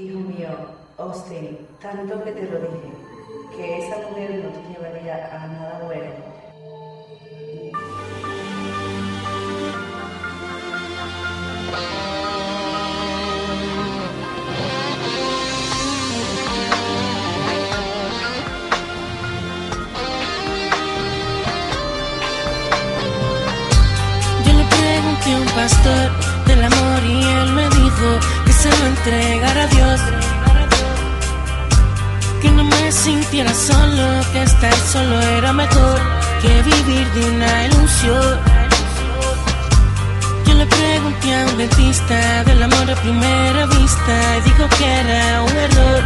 Hijo mío, Austin, tanto que te lo dije, que esa mujer no te llevaría a nada bueno. Yo le pregunté a un pastor del amor y él me dijo que se lo entregara a Dios. Sintiera solo, que estar solo era mejor que vivir de una ilusión. Yo le pregunté a un dentista del amor a primera vista y dijo que era un error.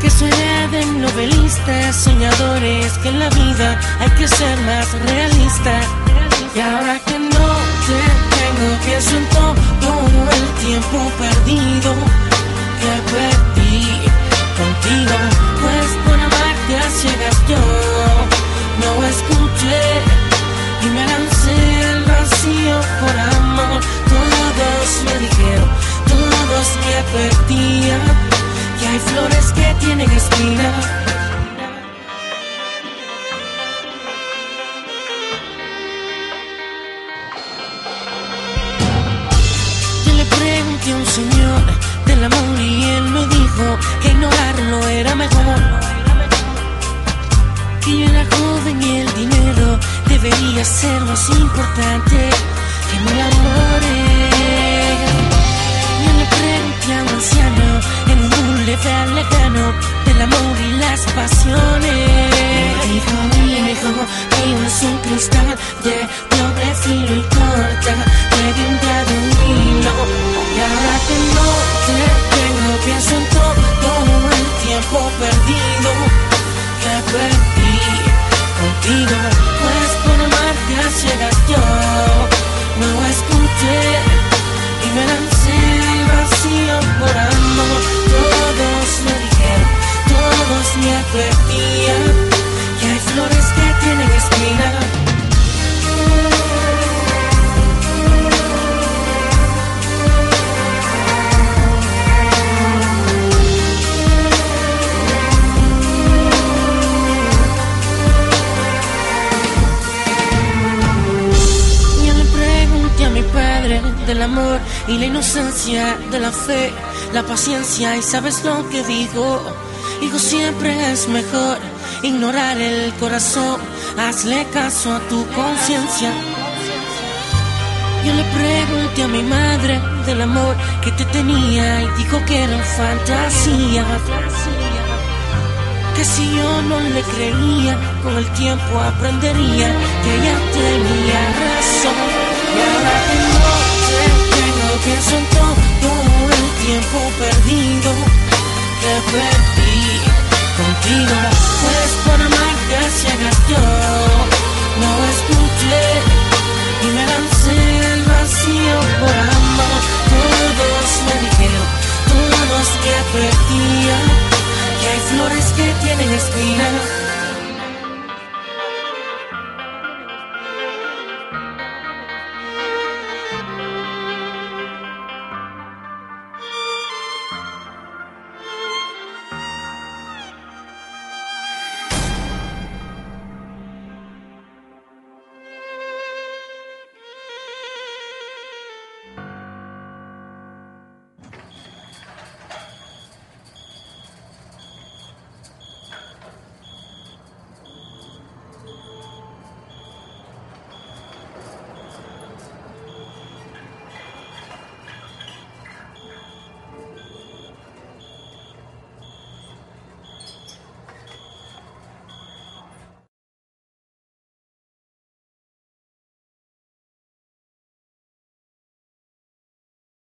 Que eso era de novelistas, soñadores, que en la vida hay que ser más realista. Y ahora que no te tengo, pienso en todo el tiempo perdido que advertían que hay flores que tienen espina. Yo le pregunté a un señor del amor y él me dijo que ignorarlo era mejor. Que yo era joven y el dinero debería ser más importante que mi amor. Boulevard lejano del amor y las pasiones. Me dijo, mi hijo, mío es un cristal de doble filo y corta, de un hilo. Y ahora que me advertían que hay flores que tienen espina. Yo le pregunté a mi padre del amor y la inocencia de la fe, la paciencia y sabes lo que digo. Hijo, siempre es mejor ignorar el corazón, hazle caso a tu conciencia. Yo le pregunté a mi madre del amor que te tenía y dijo que era fantasía. Que si yo no le creía, con el tiempo aprendería que ella tenía razón. Y ahora que no te tengo, pienso en todo el tiempo perdido que perdí contigo. Pues por amarte a ciegas yo no escuché y me lancé al vacío por amor.